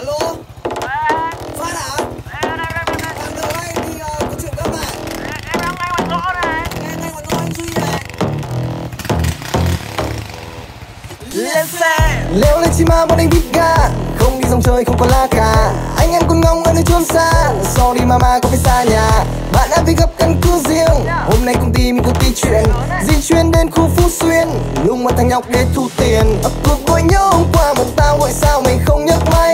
alo? Phát hả bạn đâu đây thì uh, có chuyện gấp à? Em đang ngay ngoài ngõ này nghe ngay ngoài ngõ anh duy này. Lên xe. Leo lên chim ma bọn anh vít ga. Không đi dòng chơi không có la cà anh em con ngông ở nơi chốn xa sorry mama có phải xa nhà? Bạn đã vì gặp căn cứ riêng. Hôm nay công ty mình có tí chuyện. Di chuyển đến khu phú xuyên. Lúc mà thằng nhóc để thu tiền. Ập cuộc gọi nhớ hôm qua bọn tao gọi sao mày không nhấc máy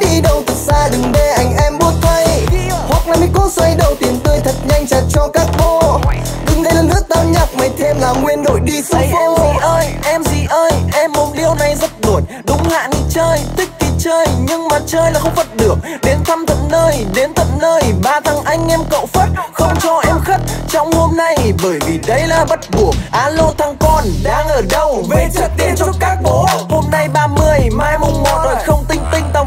đi đâu thật xa đừng để anh em buốt thay. Hoặc là mày cố xoay đầu tiền tươi thật nhanh trả cho các bố đừng để lần nữa tao nhắc mày thêm là nguyên đội đi xuống Ây, em phố gì ơi, em gì ơi, em ôm liêu này rất buồn. Đúng hạn đi chơi, thích thì chơi Nhưng mà chơi là không phật được. Đến thăm tận nơi, đến tận nơi Ba thằng anh em cậu phất Không cho em khất trong hôm nay. Bởi vì đây là bắt buộc. Alo thằng con, đang ở đâu? Về trả tiền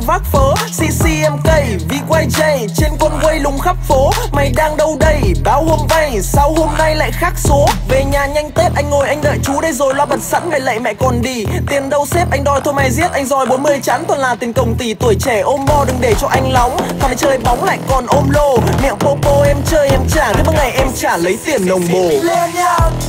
vác phớ. CCMK, VYJ Trên con quay lùng khắp phố. Mày đang đâu đây, báo hôm vay Sao hôm nay lại khác số? Về nhà nhanh Tết anh ngồi anh đợi chú đây rồi Lo bật sẵn. Mày lệ mẹ còn đi Tiền đâu xếp? Anh đòi thôi mày giết. Anh rồi 40 chắn toàn là tiền công tỷ Tuổi trẻ. Ôm bo đừng để cho anh nóng Thằng chơi bóng lại còn ôm lô. Miệng popo em chơi em trả. Thế bao ngày em trả lấy tiền nồng bồ. Lên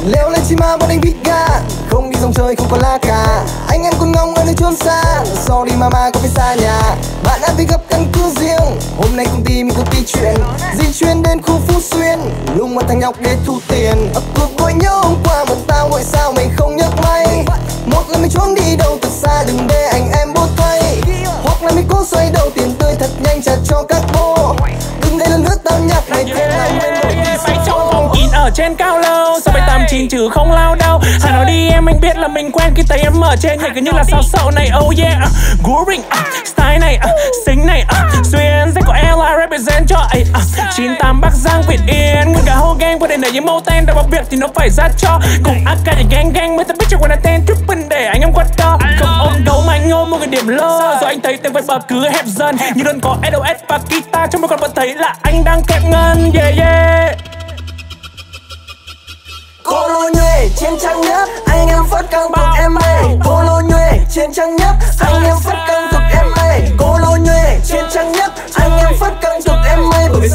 leo lên chim ma bọn anh bị gà không đi dòng chơi không có la cà. Anh em con ngông ở nơi chốn xa. Sorry mama có phải xa nhà. Bạn đã vì gặp căn cứ riêng. Hôm nay công ty mình có tí chuyện. Di chuyển đến khu phú xuyên. Lùng mà thằng nhóc để thu tiền. Ập cuộc gọi nhớ hôm qua mà tao gọi sao mày không nhấc máy một là mày trốn đi đâu thật xa, đừng để anh em bố thay hoặc là mày cố xoay đầu, tiền tươi thật nhanh trả cho các bố. Đừng để lần nữa tao nhắc này thêm làm nguyên trong phòng kín ở trên cao lâu, Sao bay tám chín chứ không lao đau Hà nói đi em anh biết là mình quen Khi thấy em ở trên nhảy cứ như là sao sậu này. Oh yeah uh, Goring uh, Style này uh, Xinh này uh, Xuyên dây của Ella represent cho ấy uh, 98 Bắc Giang Việt Yên. Nguyên cả whole gang Vừa để nảy những mâu tên Đã vào việc thì nó phải ra cho. Cùng AK để gang gang Mới thấy biết cho quan tên Trippin để anh em quát to. Không ôm gấu mà anh ôm một cái điểm lơ. Rồi anh thấy tên vibe cứ hẹp dần. Như đơn có SOS và guitar Trong một còn vẫn thấy là anh đang kẹp ngân Yeah yeah. chiến tranh nhất anh em phát căng thuộc em ơi polo nhuệ chiến tranh nhất anh em phát căng thuộc em ơi polo nhuệ chiến tranh nhất anh em phát căng thuộc em ơi bởi vì